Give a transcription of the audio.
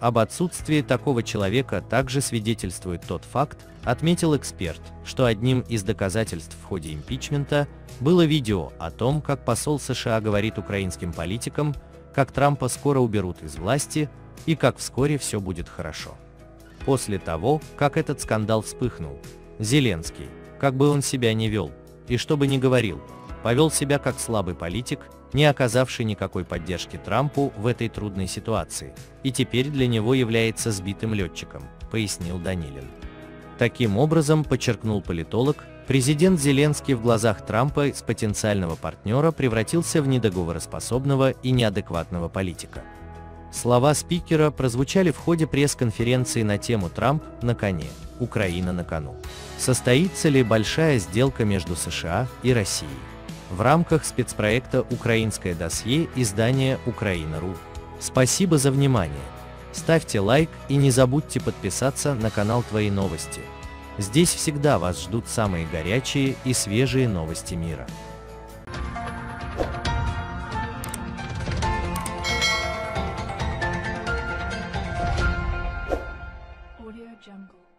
Об отсутствии такого человека также свидетельствует тот факт, отметил эксперт, что одним из доказательств в ходе импичмента было видео о том, как посол США говорит украинским политикам, как Трампа скоро уберут из власти и как вскоре все будет хорошо. После того, как этот скандал вспыхнул, Зеленский, как бы он себя не вел, и что бы ни говорил, повел себя как слабый политик, не оказавший никакой поддержки Трампу в этой трудной ситуации, и теперь для него является сбитым летчиком, пояснил Данилин. Таким образом, подчеркнул политолог, президент Зеленский в глазах Трампа с потенциального партнера превратился в недоговороспособного и неадекватного политика. Слова спикера прозвучали в ходе пресс-конференции на тему «Трамп на коне, Украина на кону». Состоится ли большая сделка между США и Россией? в рамках спецпроекта «Украинское досье» издания «Украина.ру». Спасибо за внимание. Ставьте лайк и не забудьте подписаться на канал «Твои новости». Здесь всегда вас ждут самые горячие и свежие новости мира. Jungle.